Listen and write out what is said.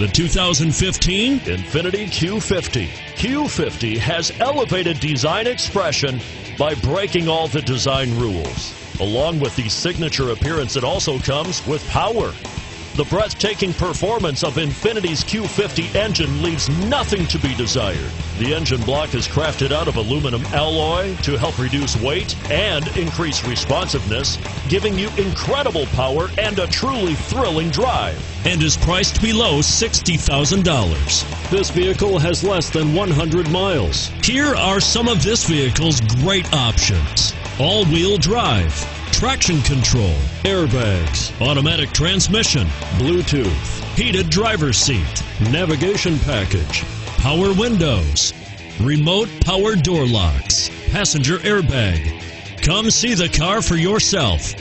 The 2015 Infiniti Q50. Q50 has elevated design expression by breaking all the design rules. Along with the signature appearance, it also comes with power. The breathtaking performance of Infiniti's Q50 engine leaves nothing to be desired. The engine block is crafted out of aluminum alloy to help reduce weight and increase responsiveness, giving you incredible power and a truly thrilling drive. and is priced below $60,000. This vehicle has less than 100 miles. Here are some of this vehicle's great options all wheel drive, traction control, Airbags, automatic transmission, Bluetooth, heated driver's seat, navigation package, power windows, remote power door locks, passenger airbag. Come see the car for yourself.